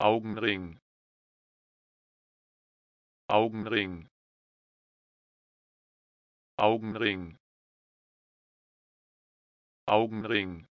Augenring. Augenring. Augenring. Augenring.